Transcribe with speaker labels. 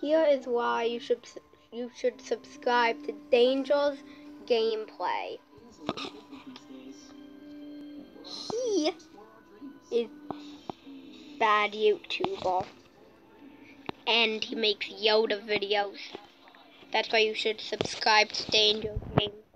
Speaker 1: Here is why you should you should subscribe to Danger's Gameplay. He is bad YouTuber. And he makes Yoda videos. That's why you should subscribe to Danger's Gameplay.